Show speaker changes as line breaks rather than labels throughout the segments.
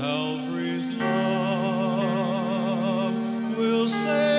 Calvary's love will save.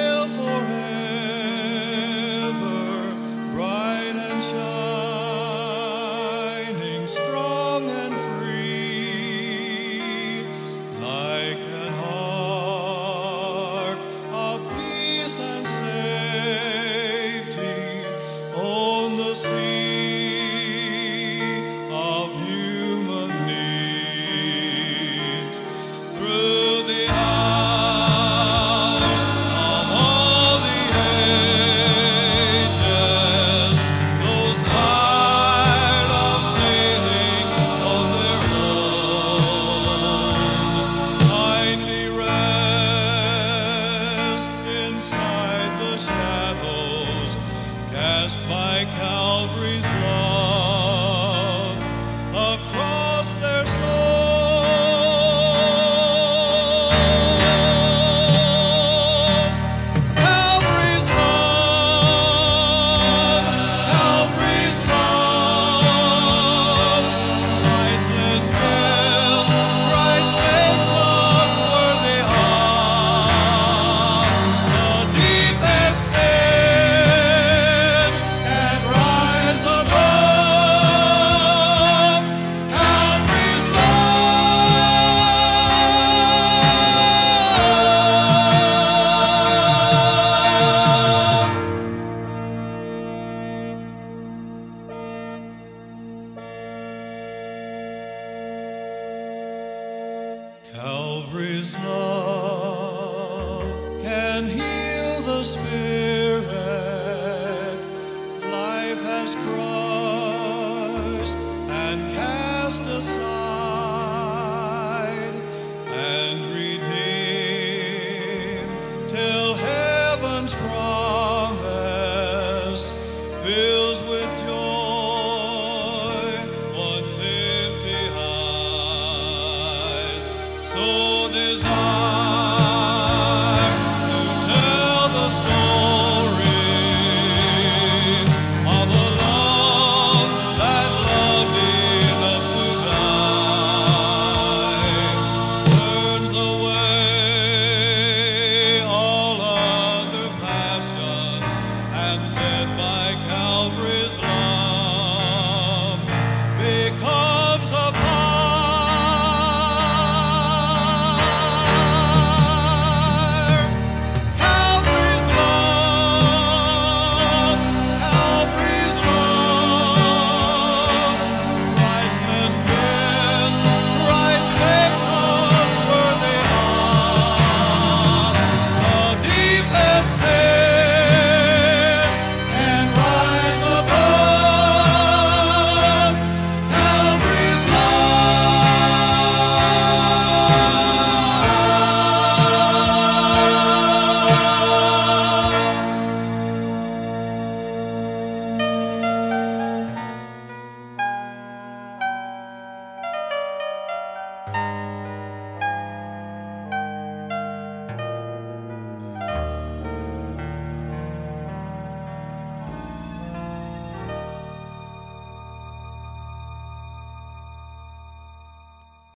Calvary's love can heal the spirit. Life has crossed and cast aside and redeemed till heaven's.